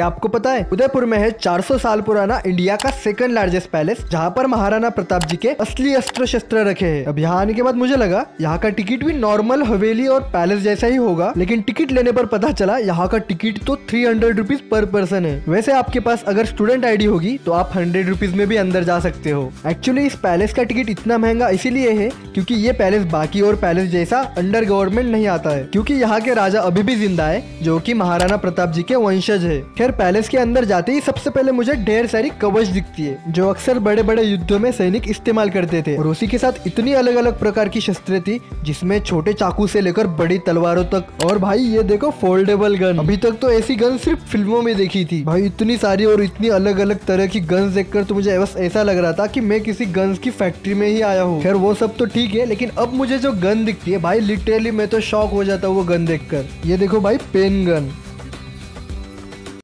आपको पता है? उदयपुर में है 400 साल पुराना इंडिया का सेकंड लार्जेस्ट पैलेस जहाँ पर महाराणा प्रताप जी के असली अस्त्र शस्त्र रखे हैं। अब यहाँ आने के बाद मुझे लगा, यहाँ का टिकट भी नॉर्मल हवेली और पैलेस जैसा ही होगा, लेकिन टिकट लेने पर पता चला, यहाँ का टिकट तो three hundred rupees per person है। वैसे आपके पास अगर स्टूडेंट आईडी होगी तो आप हंड्रेड रुपीज़ में भी अंदर जा सकते हो। एक्चुअली इस पैलेस का टिकट इतना महँगा इसीलिए है, क्यूँकी ये पैलेस बाकी और पैलेस जैसा अंडर गवर्नमेंट नहीं आता है। क्यूँकी यहाँ के राजा अभी भी ज़िंदा है, जो की महाराणा प्रताप जी के वंशज है। खैर पैलेस के अंदर जाते ही सबसे पहले मुझे ढेर सारी कवच दिखती है, जो अक्सर बड़े बड़े युद्धों में सैनिक इस्तेमाल करते थे। और उसी के साथ इतनी अलग अलग प्रकार की शस्त्र थी, जिसमें छोटे चाकू से लेकर बड़ी तलवारों तक। और भाई, ये देखो फोल्डेबल गन अभी तक तो ऐसी गन सिर्फ़ फ़िल्मों में देखी थी। भाई, इतनी सारी और इतनी अलग अलग तरह की गन्स देखकर तो मुझे बस ऐसा लग रहा था कि मैं किसी गन्स की फैक्ट्री में ही आया हूँ। खैर, वो सब तो ठीक है, लेकिन अब मुझे जो गन दिखती है, भाई लिटरली मैं तो शॉक हो जाता हूँ वो गन देखकर। ये देखो भाई पेन गन